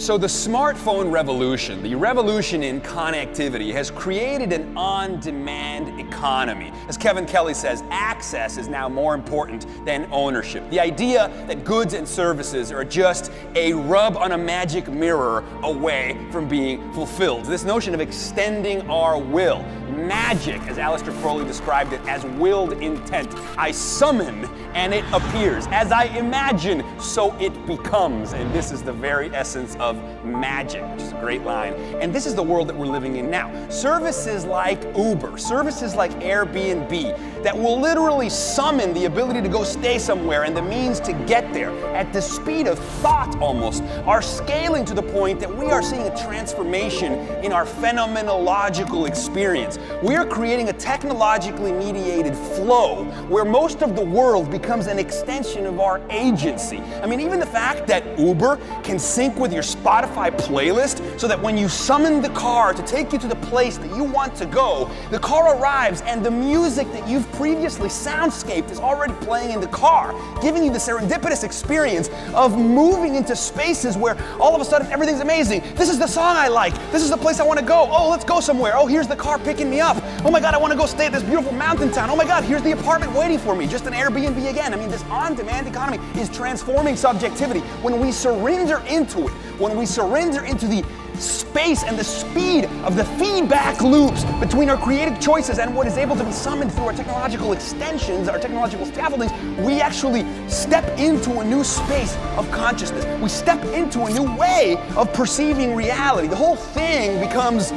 So, the smartphone revolution, the revolution in connectivity, has created an on demand economy. As Kevin Kelly says, access is now more important than ownership. The idea that goods and services are just a rub on a magic mirror away from being fulfilled. This notion of extending our will, magic, as Aleister Crowley described it, as willed intent. I summon and it appears. As I imagine, so it becomes. And this is the very essence of magic, which is a great line. And this is the world that we're living in now. Services like Uber, services like Airbnb, that will literally summon the ability to go stay somewhere and the means to get there at the speed of thought almost, are scaling to the point that we are seeing a transformation in our phenomenological experience. We are creating a technologically mediated flow where most of the world becomes an extension of our agency. I mean, even the fact that Uber can sync with your Spotify playlist so that when you summon the car to take you to the place that you want to go, the car arrives and the music that you've previously soundscaped is already playing in the car, giving you the serendipitous experience of moving into spaces where all of a sudden everything's amazing. This is the song I like. This is the place I want to go. Oh, let's go somewhere. Oh, here's the car picking me up. Oh my God, I want to go stay at this beautiful mountain town. Oh my God, here's the apartment waiting for me. Just an Airbnb again. I mean, this on demand economy is transforming subjectivity. When we surrender into it, when we surrender into the space and the speed of the feedback loops between our creative choices and what is able to be summoned through our technological extensions, our technological scaffoldings, we actually step into a new space of consciousness. We step into a new way of perceiving reality. The whole thing becomes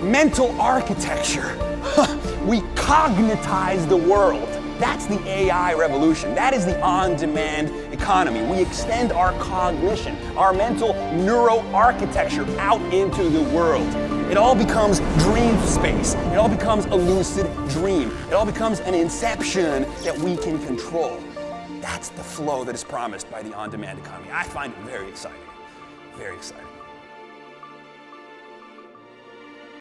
mental architecture. we cognitize the world. That's the AI revolution. That is the on demand economy. We extend our cognition, our mental neuroarchitecture out into the world. It all becomes dream space. It all becomes a lucid dream. It all becomes an inception that we can control. That's the flow that is promised by the on demand economy. I find it very exciting. Very exciting.